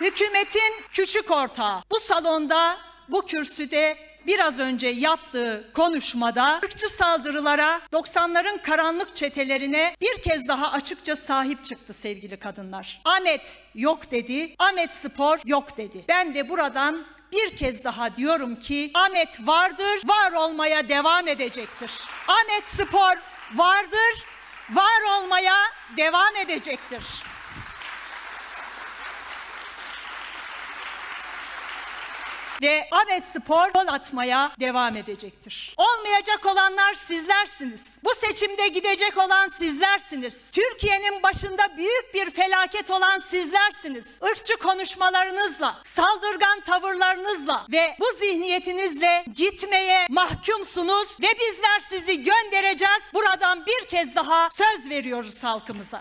Hükümetin küçük ortağı bu salonda bu kürsüde biraz önce yaptığı konuşmada ırkçı saldırılara 90'ların karanlık çetelerine bir kez daha açıkça sahip çıktı sevgili kadınlar. Ahmet yok dedi. Ahmet Spor yok dedi. Ben de buradan bir kez daha diyorum ki Ahmet vardır, var olmaya devam edecektir. Ahmet Spor vardır, var olmaya devam edecektir. Ve Ahmet Spor gol atmaya devam edecektir. Olmayacak olanlar sizlersiniz. Bu seçimde gidecek olan sizlersiniz. Türkiye'nin başında büyük bir felaket olan sizlersiniz. Irkçı konuşmalarınızla, saldırgan tavırlarınızla ve bu zihniyetinizle gitmeye mahkumsunuz ve bizler sizi göndereceğiz. Buradan bir kez daha söz veriyoruz halkımıza.